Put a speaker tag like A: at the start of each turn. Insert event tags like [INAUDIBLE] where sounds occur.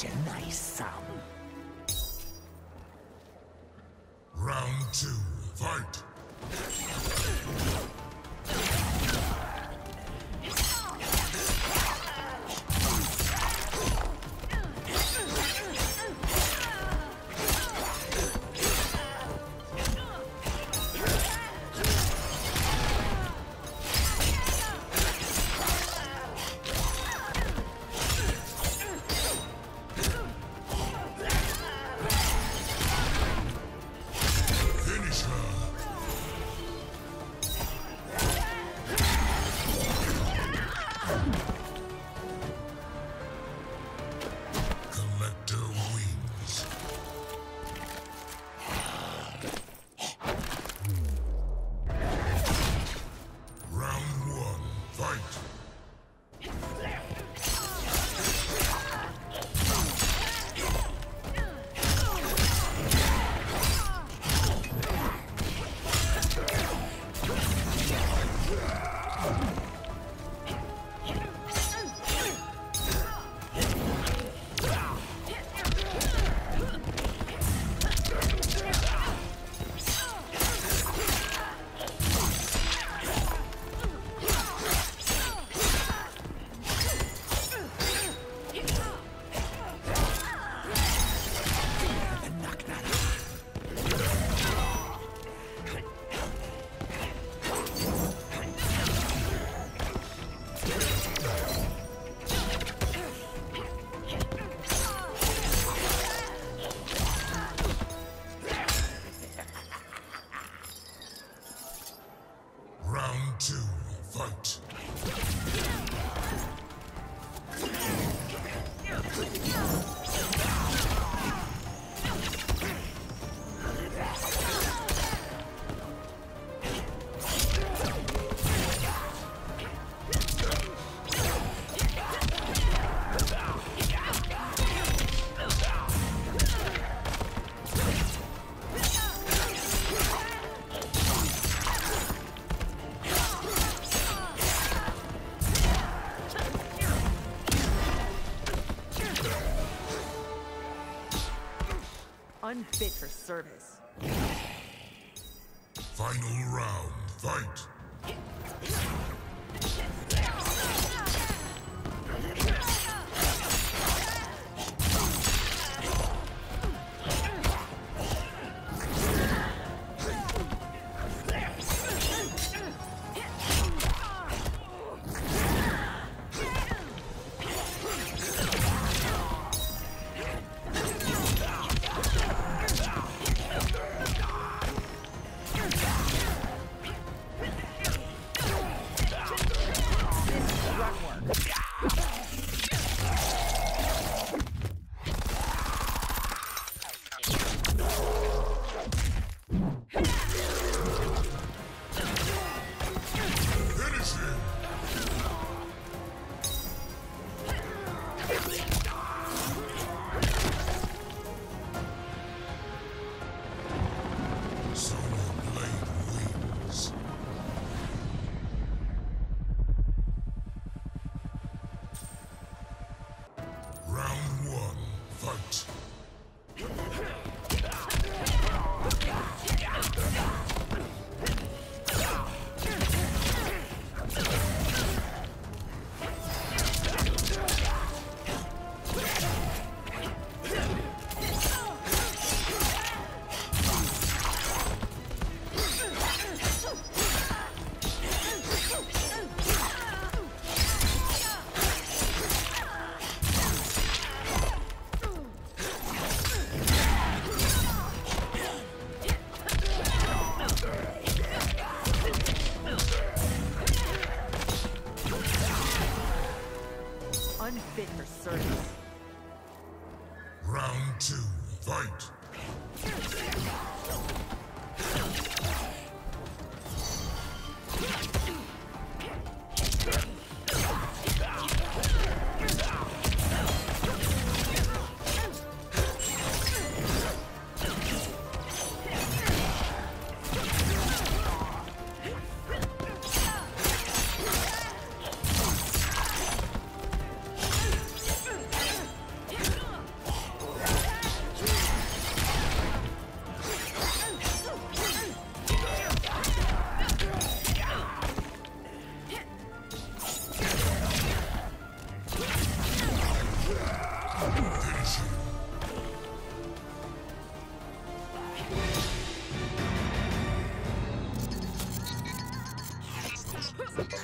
A: You'll a nice sum.
B: Round two, fight! Two, fight!
C: Unfit for service.
B: Final round, fight!
C: Huh. [LAUGHS]